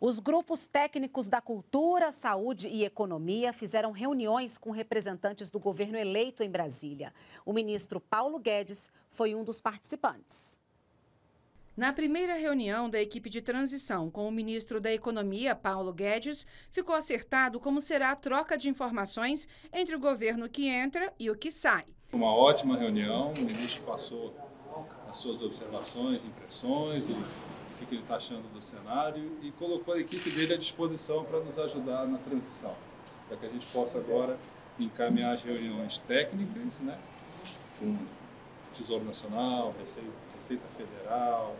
Os grupos técnicos da cultura, saúde e economia fizeram reuniões com representantes do governo eleito em Brasília. O ministro Paulo Guedes foi um dos participantes. Na primeira reunião da equipe de transição com o ministro da Economia, Paulo Guedes, ficou acertado como será a troca de informações entre o governo que entra e o que sai. Uma ótima reunião, o ministro passou as suas observações, impressões, o que ele está achando do cenário e colocou a equipe dele à disposição para nos ajudar na transição, para que a gente possa agora encaminhar as reuniões técnicas, né, com Tesouro Nacional, Receita, Receita Federal,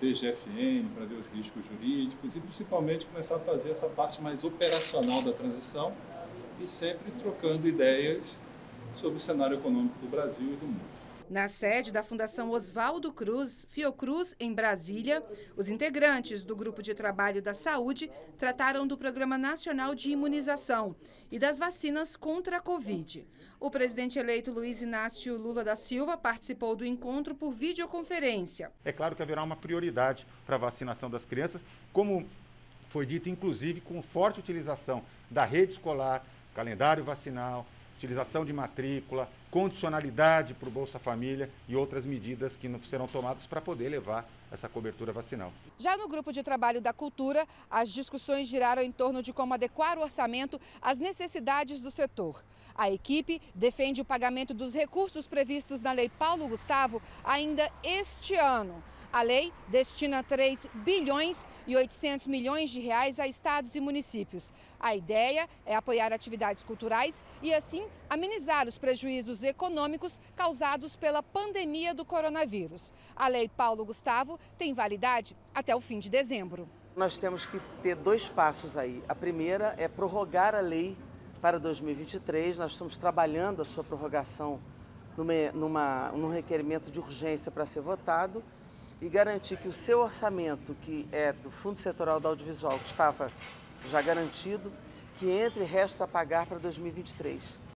PGFN, para ver os riscos jurídicos e principalmente começar a fazer essa parte mais operacional da transição e sempre trocando ideias sobre o cenário econômico do Brasil e do mundo. Na sede da Fundação Oswaldo Cruz, Fiocruz, em Brasília, os integrantes do Grupo de Trabalho da Saúde trataram do Programa Nacional de Imunização e das vacinas contra a Covid. O presidente eleito Luiz Inácio Lula da Silva participou do encontro por videoconferência. É claro que haverá uma prioridade para a vacinação das crianças, como foi dito, inclusive, com forte utilização da rede escolar, calendário vacinal, utilização de matrícula, condicionalidade para o Bolsa Família e outras medidas que serão tomadas para poder levar essa cobertura vacinal. Já no grupo de trabalho da cultura, as discussões giraram em torno de como adequar o orçamento às necessidades do setor. A equipe defende o pagamento dos recursos previstos na Lei Paulo Gustavo ainda este ano. A lei destina 3 bilhões e 800 milhões de reais a estados e municípios. A ideia é apoiar atividades culturais e assim amenizar os prejuízos econômicos causados pela pandemia do coronavírus. A lei Paulo Gustavo tem validade até o fim de dezembro. Nós temos que ter dois passos aí. A primeira é prorrogar a lei para 2023. Nós estamos trabalhando a sua prorrogação numa, numa, num requerimento de urgência para ser votado e garantir que o seu orçamento, que é do Fundo Setorial do Audiovisual, que estava já garantido, que entre restos a pagar para 2023.